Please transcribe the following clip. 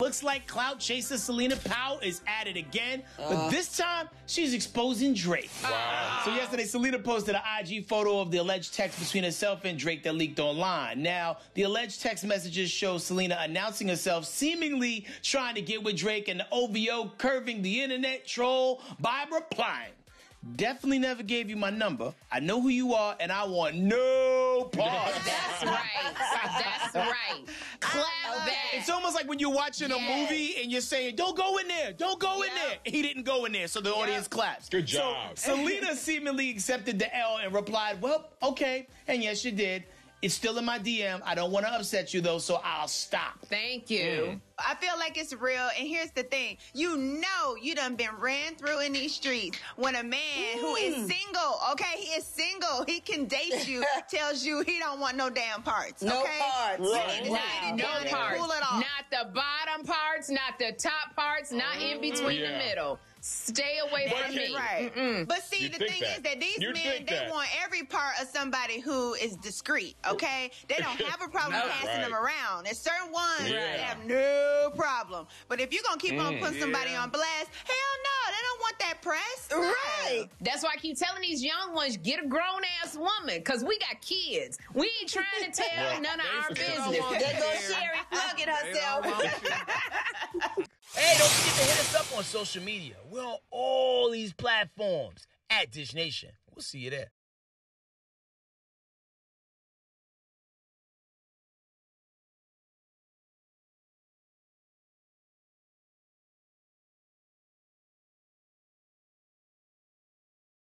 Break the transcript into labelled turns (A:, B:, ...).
A: Looks like clout chaser Celina Powell is at it again, but uh. this time she's exposing Drake.
B: Wow.
A: So yesterday, Celina posted an IG photo of the alleged text between herself and Drake that leaked online. Now, the alleged text messages show Celina announcing herself, seemingly trying to get with Drake, and the OVO curving the internet troll by replying. Definitely never gave you my number. I know who you are, and I want no part.
C: That's right. That's right. Clap that.
A: It's almost like when you're watching a movie and you're saying, "Don't go in there, don't go in there." He didn't go in there, so the audience claps.
B: Good job.
A: So Celina seemingly accepted the L and replied, "Well, okay," and yes, she did. It's still in my DM. I don't want to upset you though, so I'll stop.
C: Thank you.
D: I feel like it's real. And here's the thing. You know you done been ran through in these streets when a man who is mm. single, okay, he is single, he can date you, tells you he don't want no damn parts.
E: No
D: okay?
E: parts.
D: You
E: Right.
D: need to
C: No parts.
D: cool it off.
C: Not the bottom parts, not the top parts, not in between the middle. Stay away
B: But
C: from me.
D: Right. But see,
B: You'd
D: the thing
B: that.
D: is that these
B: You'd
D: men, they
B: that.
D: want every part of somebody who is discreet, okay? They don't have a problem
C: No.
D: passing
B: Right.
D: them around. There's certain ones
B: Yeah.
D: that have no problem. But if you're going to keep
B: Mm.
D: on putting somebody on blast, hell no, they don't want that press.
E: Right.
C: That's why I keep telling these young ones, get a grown ass woman, because we got kids. We ain't trying to tell
B: Right.
C: none of our
B: Basically.
C: business.
E: There goes Sherri plugging herself.
A: Hey, don't forget to hit us up on social media. We're on all these platforms at Dish Nation. We'll see you there.